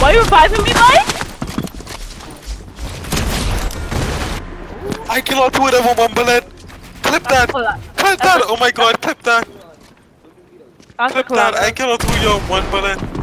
Why are you reviving me, boy? I cannot do it over with one bullet. Clip that. That- Clip that. Oh my god, clip that. That's Clip that. I cannot do it with one bullet.